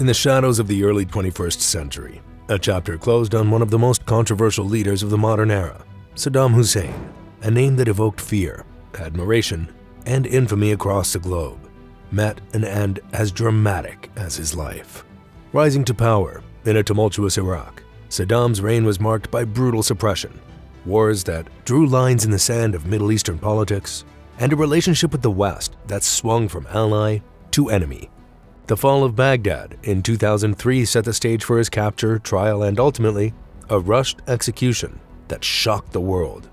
In the shadows of the early 21st century, a chapter closed on one of the most controversial leaders of the modern era, Saddam Hussein, a name that evoked fear, admiration, and infamy across the globe, met an end as dramatic as his life. Rising to power in a tumultuous Iraq, Saddam's reign was marked by brutal suppression, wars that drew lines in the sand of Middle Eastern politics, and a relationship with the West that swung from ally to enemy. The fall of Baghdad in 2003 set the stage for his capture, trial, and ultimately, a rushed execution that shocked the world.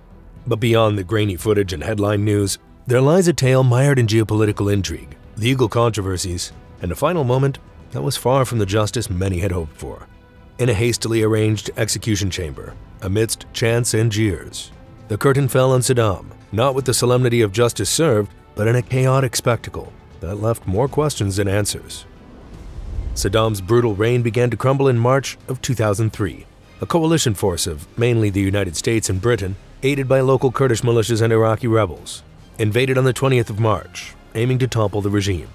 But beyond the grainy footage and headline news, there lies a tale mired in geopolitical intrigue, legal controversies, and a final moment that was far from the justice many had hoped for. In a hastily arranged execution chamber, amidst chants and jeers, the curtain fell on Saddam, not with the solemnity of justice served, but in a chaotic spectacle that left more questions than answers. Saddam's brutal reign began to crumble in March of 2003. A coalition force of mainly the United States and Britain, aided by local Kurdish militias and Iraqi rebels, invaded on the 20th of March, aiming to topple the regime.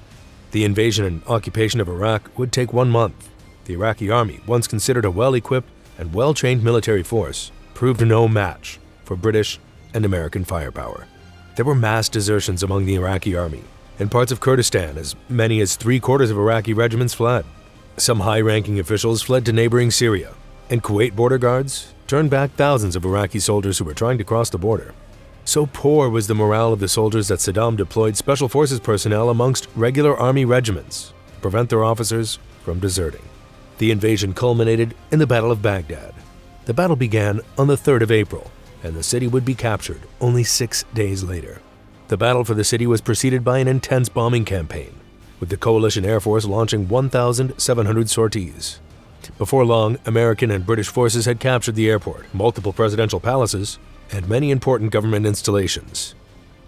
The invasion and occupation of Iraq would take one month. The Iraqi army, once considered a well-equipped and well-trained military force, proved no match for British and American firepower. There were mass desertions among the Iraqi army. In parts of Kurdistan, as many as three quarters of Iraqi regiments fled. Some high ranking officials fled to neighboring Syria, and Kuwait border guards turned back thousands of Iraqi soldiers who were trying to cross the border. So poor was the morale of the soldiers that Saddam deployed special forces personnel amongst regular army regiments to prevent their officers from deserting. The invasion culminated in the Battle of Baghdad. The battle began on the 3rd of April, and the city would be captured only six days later. The battle for the city was preceded by an intense bombing campaign, with the Coalition Air Force launching 1,700 sorties. Before long, American and British forces had captured the airport, multiple presidential palaces, and many important government installations.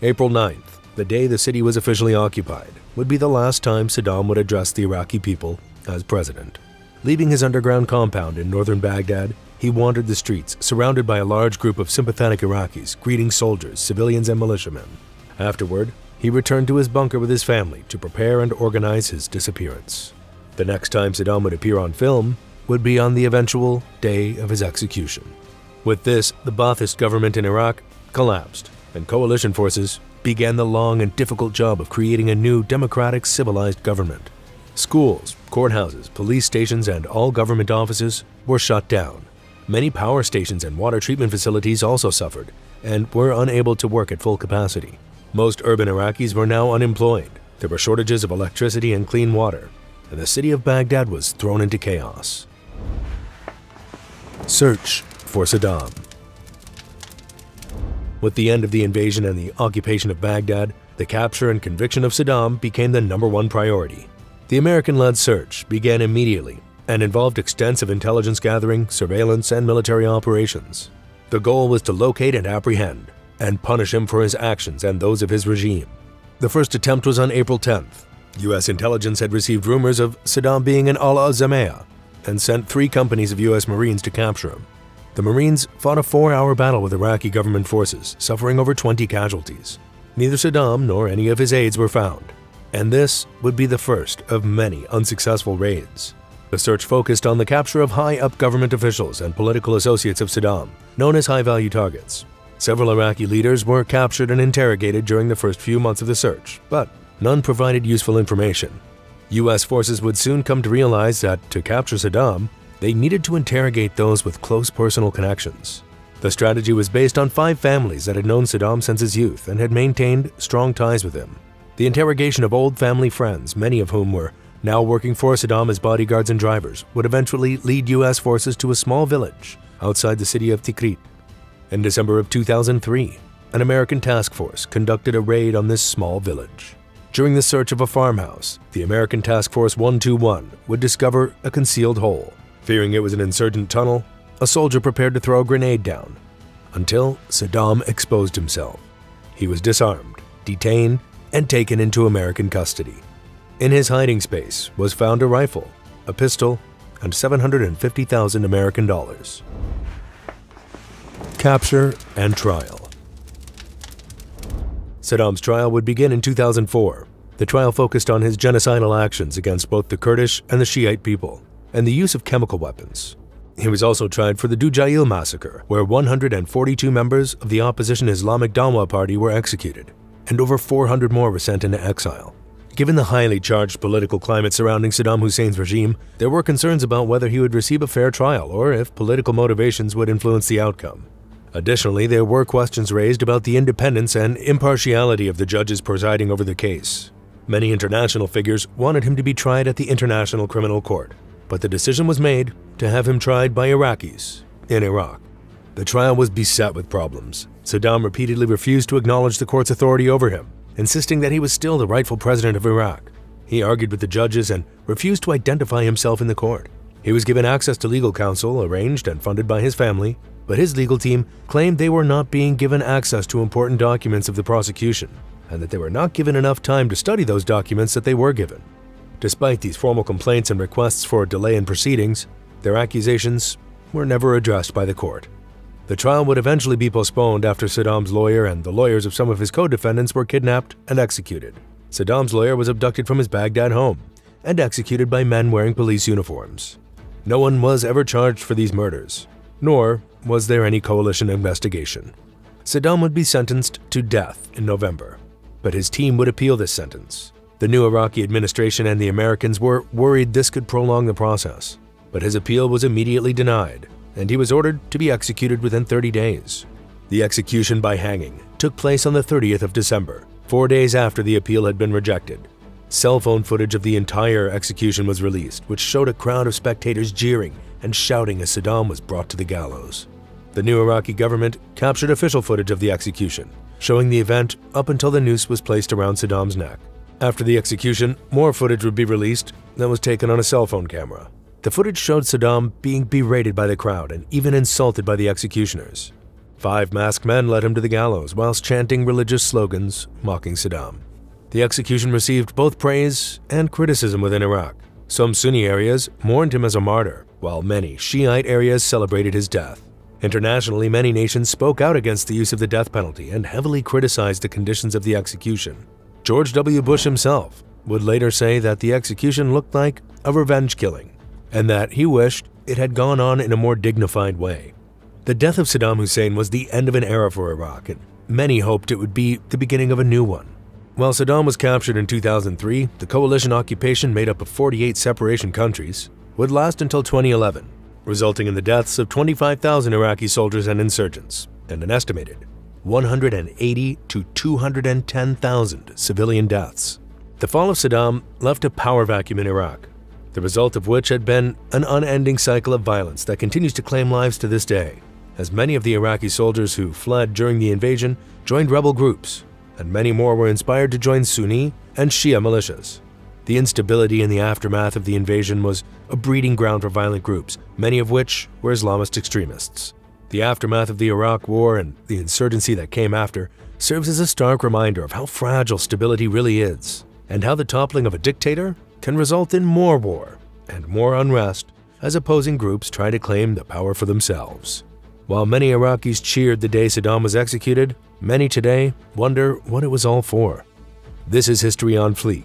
April 9th, the day the city was officially occupied, would be the last time Saddam would address the Iraqi people as president. Leaving his underground compound in northern Baghdad, he wandered the streets, surrounded by a large group of sympathetic Iraqis, greeting soldiers, civilians, and militiamen. Afterward, he returned to his bunker with his family to prepare and organize his disappearance. The next time Saddam would appear on film would be on the eventual day of his execution. With this, the Ba'athist government in Iraq collapsed, and coalition forces began the long and difficult job of creating a new democratic civilized government. Schools, courthouses, police stations, and all government offices were shut down. Many power stations and water treatment facilities also suffered and were unable to work at full capacity. Most urban Iraqis were now unemployed. There were shortages of electricity and clean water, and the city of Baghdad was thrown into chaos. Search for Saddam. With the end of the invasion and the occupation of Baghdad, the capture and conviction of Saddam became the number one priority. The American-led search began immediately and involved extensive intelligence gathering, surveillance, and military operations. The goal was to locate and apprehend and punish him for his actions and those of his regime. The first attempt was on April 10th. U.S. intelligence had received rumors of Saddam being in Al Azamea and sent three companies of U.S. Marines to capture him. The Marines fought a four-hour battle with Iraqi government forces, suffering over 20 casualties. Neither Saddam nor any of his aides were found, and this would be the first of many unsuccessful raids. The search focused on the capture of high-up government officials and political associates of Saddam, known as high-value targets. Several Iraqi leaders were captured and interrogated during the first few months of the search, but none provided useful information. U.S. forces would soon come to realize that to capture Saddam, they needed to interrogate those with close personal connections. The strategy was based on five families that had known Saddam since his youth and had maintained strong ties with him. The interrogation of old family friends, many of whom were now working for Saddam as bodyguards and drivers, would eventually lead U.S. forces to a small village outside the city of Tikrit. In December of 2003, an American task force conducted a raid on this small village. During the search of a farmhouse, the American Task Force 121 would discover a concealed hole. Fearing it was an insurgent tunnel, a soldier prepared to throw a grenade down until Saddam exposed himself. He was disarmed, detained, and taken into American custody. In his hiding space was found a rifle, a pistol, and 750,000 American dollars capture, and trial. Saddam's trial would begin in 2004. The trial focused on his genocidal actions against both the Kurdish and the Shiite people, and the use of chemical weapons. He was also tried for the Dujail massacre, where 142 members of the opposition Islamic Dawa party were executed, and over 400 more were sent into exile. Given the highly charged political climate surrounding Saddam Hussein's regime, there were concerns about whether he would receive a fair trial or if political motivations would influence the outcome. Additionally, there were questions raised about the independence and impartiality of the judges presiding over the case. Many international figures wanted him to be tried at the International Criminal Court, but the decision was made to have him tried by Iraqis in Iraq. The trial was beset with problems. Saddam repeatedly refused to acknowledge the court's authority over him, insisting that he was still the rightful president of Iraq. He argued with the judges and refused to identify himself in the court. He was given access to legal counsel arranged and funded by his family, but his legal team claimed they were not being given access to important documents of the prosecution and that they were not given enough time to study those documents that they were given. Despite these formal complaints and requests for a delay in proceedings, their accusations were never addressed by the court. The trial would eventually be postponed after Saddam's lawyer and the lawyers of some of his co-defendants were kidnapped and executed. Saddam's lawyer was abducted from his Baghdad home and executed by men wearing police uniforms. No one was ever charged for these murders, nor was there any coalition investigation. Saddam would be sentenced to death in November, but his team would appeal this sentence. The new Iraqi administration and the Americans were worried this could prolong the process, but his appeal was immediately denied, and he was ordered to be executed within 30 days. The execution by hanging took place on the 30th of December, four days after the appeal had been rejected. Cell phone footage of the entire execution was released, which showed a crowd of spectators jeering and shouting as Saddam was brought to the gallows. The new Iraqi government captured official footage of the execution, showing the event up until the noose was placed around Saddam's neck. After the execution, more footage would be released that was taken on a cell phone camera. The footage showed Saddam being berated by the crowd and even insulted by the executioners. Five masked men led him to the gallows whilst chanting religious slogans mocking Saddam. The execution received both praise and criticism within Iraq. Some Sunni areas mourned him as a martyr, while many Shiite areas celebrated his death. Internationally, many nations spoke out against the use of the death penalty and heavily criticized the conditions of the execution. George W. Bush himself would later say that the execution looked like a revenge killing, and that he wished it had gone on in a more dignified way. The death of Saddam Hussein was the end of an era for Iraq, and many hoped it would be the beginning of a new one. While Saddam was captured in 2003, the coalition occupation made up of 48 separation countries would last until 2011, resulting in the deaths of 25,000 Iraqi soldiers and insurgents, and an estimated 180 to 210,000 civilian deaths. The fall of Saddam left a power vacuum in Iraq, the result of which had been an unending cycle of violence that continues to claim lives to this day, as many of the Iraqi soldiers who fled during the invasion joined rebel groups, and many more were inspired to join Sunni and Shia militias. The instability in the aftermath of the invasion was a breeding ground for violent groups, many of which were Islamist extremists. The aftermath of the Iraq War and the insurgency that came after serves as a stark reminder of how fragile stability really is, and how the toppling of a dictator can result in more war and more unrest as opposing groups try to claim the power for themselves. While many Iraqis cheered the day Saddam was executed, many today wonder what it was all for. This is History on Fleek